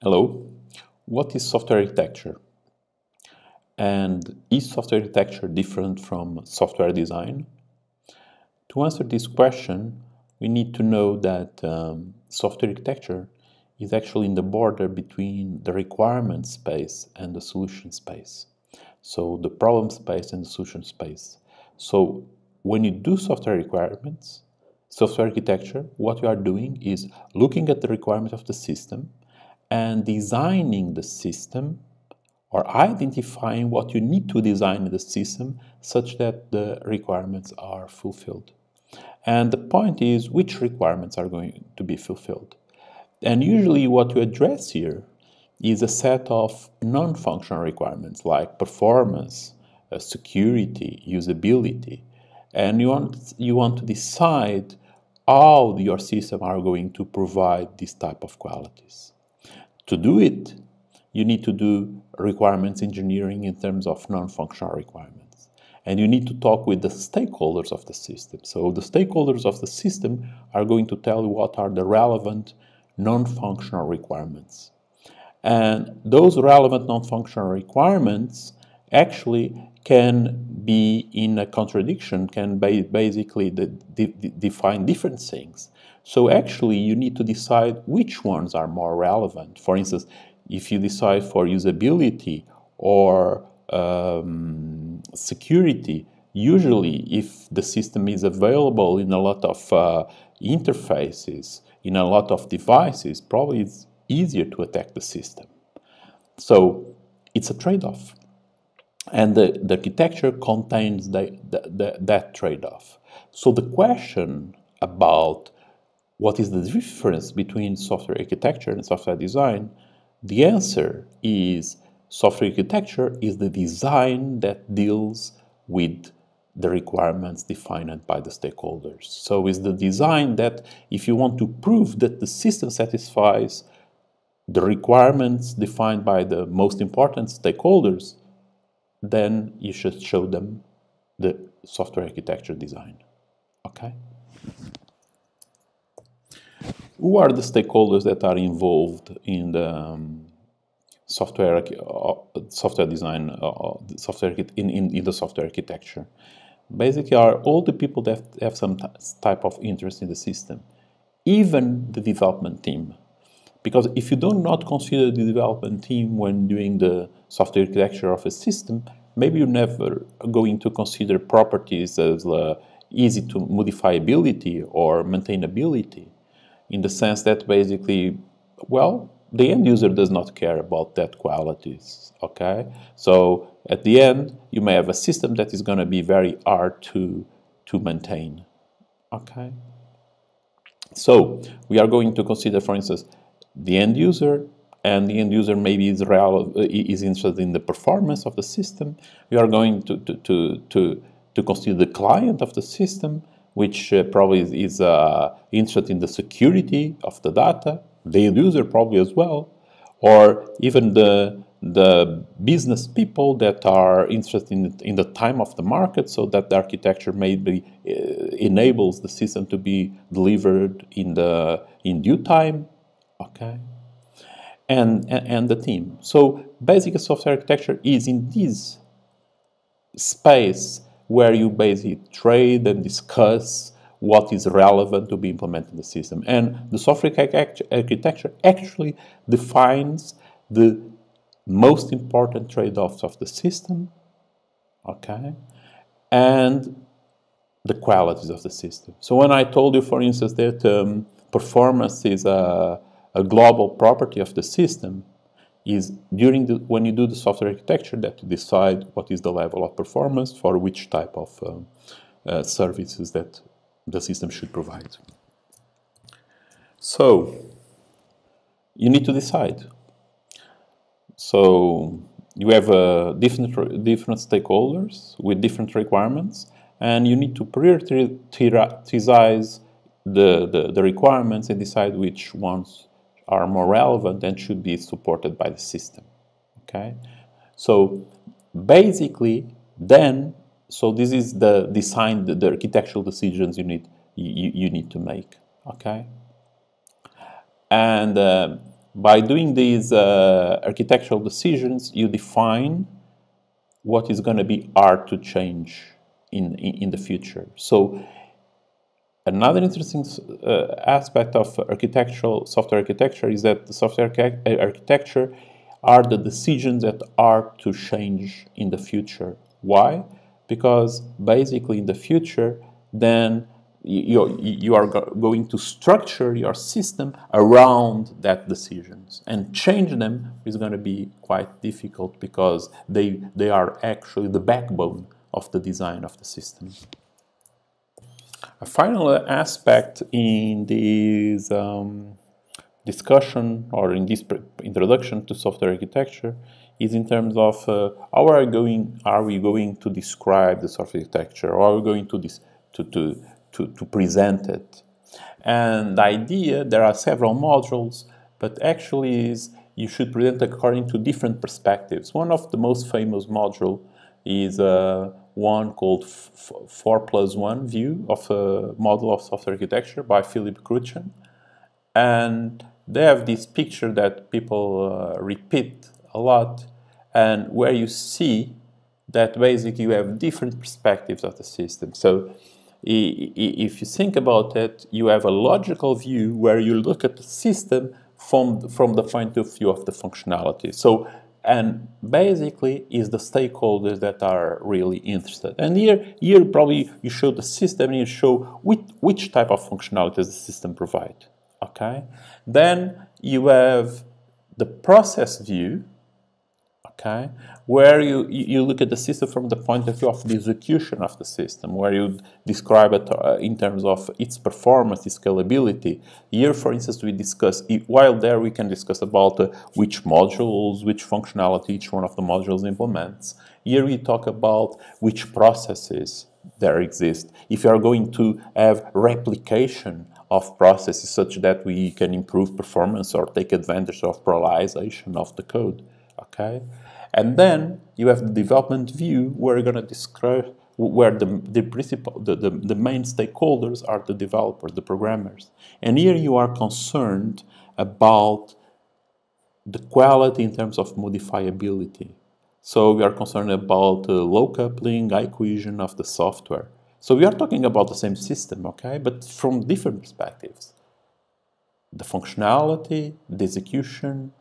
Hello, what is software architecture? And is software architecture different from software design? To answer this question, we need to know that um, software architecture is actually in the border between the requirement space and the solution space. So the problem space and the solution space. So when you do software requirements, software architecture, what you are doing is looking at the requirements of the system and designing the system or identifying what you need to design in the system such that the requirements are fulfilled. And the point is which requirements are going to be fulfilled. And usually what you address here is a set of non-functional requirements like performance, uh, security, usability. And you want, you want to decide how your system are going to provide this type of qualities. To do it, you need to do requirements engineering in terms of non-functional requirements. And you need to talk with the stakeholders of the system. So the stakeholders of the system are going to tell you what are the relevant non-functional requirements. And those relevant non-functional requirements actually can be in a contradiction, can basically define different things. So actually, you need to decide which ones are more relevant. For instance, if you decide for usability or um, security, usually if the system is available in a lot of uh, interfaces, in a lot of devices, probably it's easier to attack the system. So it's a trade-off. And the, the architecture contains the, the, that trade-off. So the question about what is the difference between software architecture and software design? The answer is software architecture is the design that deals with the requirements defined by the stakeholders. So it's the design that if you want to prove that the system satisfies the requirements defined by the most important stakeholders, then you should show them the software architecture design. Okay? who are the stakeholders that are involved in the um, software uh, software design uh, uh software in, in, in, the software architecture basically are all the people that have some type of interest in the system even the development team because if you do not consider the development team when doing the software architecture of a system maybe you're never going to consider properties as uh, easy to modifiability or maintainability in the sense that basically, well, the end user does not care about that qualities, okay? So at the end, you may have a system that is going to be very hard to, to maintain, okay? So we are going to consider, for instance, the end user, and the end user maybe is, real, is interested in the performance of the system. We are going to, to, to, to, to consider the client of the system, which uh, probably is, is uh, interested in the security of the data, the end user probably as well, or even the the business people that are interested in, in the time of the market so that the architecture maybe uh, enables the system to be delivered in the in due time okay and, and, the team so basic software architecture is in this space where you basically trade and discuss what is relevant to be implemented in the system. And the software architecture actually defines the most important trade-offs of the system, okay, and the qualities of the system. So when I told you, for instance, that um, performance is a, a global property of the system, is during the, when you do the software architecture that you decide what is the level of performance for which type of uh, uh, services that the system should provide. So you need to decide. So you have uh, different different stakeholders with different requirements, and you need to prioritize the, the, the requirements and decide which ones are more relevant and should be supported by the system. Okay, so basically, then, so this is the design, the, the architectural decisions you need you, you need to make. Okay, and uh, by doing these uh, architectural decisions, you define what is going to be hard to change in, in, in the future. So another interesting uh, aspect of architectural software architecture is that the software architecture are the decisions that are to change in the future. Why? Because basically in the future, then you, you are going to structure your system around that decisions and change them is going to be quite difficult because they, they are actually the backbone of the design of the system. A final aspect in this um, discussion or in this introduction to software architecture is in terms of uh, how are, going, are we going to describe the software architecture or are we going to, to, to, to, to present it. And the idea, there are several modules, but actually is you should present according to different perspectives. One of the most famous module is uh, one called 4 plus 1 view of a model of software architecture by Philip Kruchten. And they have this picture that people uh, repeat a lot and where you see that basically you have different perspectives of the system. So if you think about it, you have a logical view where you look at the system from, from the point of view of the functionality. So, and basically is the stakeholders that are really interested. And here, here probably you show the system you show which, which type of functionality the system provide. Okay. Then you have the process view, okay, where you, you look at the system from the point of view of the execution of the system, where you describe it uh, in terms of its performance, its scalability. Here, for instance, we discuss, while there we can discuss about uh, which modules, which functionality each one of the modules implements. Here we talk about which processes there exist. If you are going to have replication of processes such that we can improve performance or take advantage of parallelization of the code, okay? And then you have the development view where you're going to describe where the, the, principal, the, the, the main stakeholders are the developers, the programmers. And here you are concerned about the quality in terms of modifiability. So we are concerned about uh, low coupling, high cohesion of the software. So we are talking about the same system, okay, but from different perspectives. The functionality, the execution,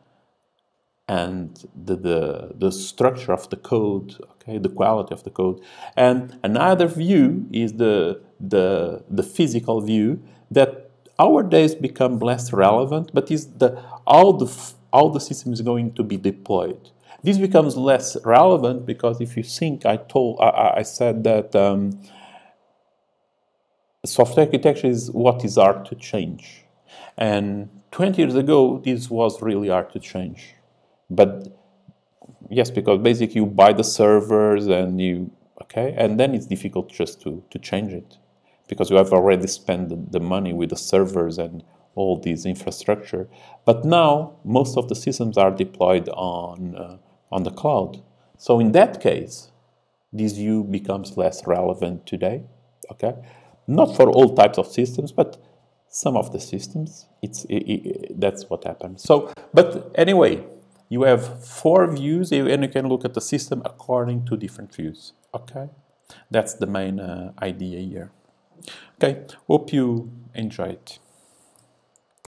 and the, the, the structure of the code, okay, the quality of the code. And another view is the, the, the physical view that our days become less relevant, but is the, how, the, how the system is going to be deployed. This becomes less relevant because if you think, I told, I, I said that um, software architecture is what is hard to change. And 20 years ago, this was really hard to change but yes, because basically you buy the servers and you, okay, and then it's difficult just to, to change it because you have already spent the, money with the servers and all these infrastructure. But now most of the systems are deployed on, uh, on the cloud. So in that case, this view becomes less relevant today, okay? Not for all types of systems, but some of the systems, it's, it, it, that's what happens. So, but anyway, you have four views and you can look at the system according to different views. Okay, that's the main uh, idea here. Okay, hope you enjoyed.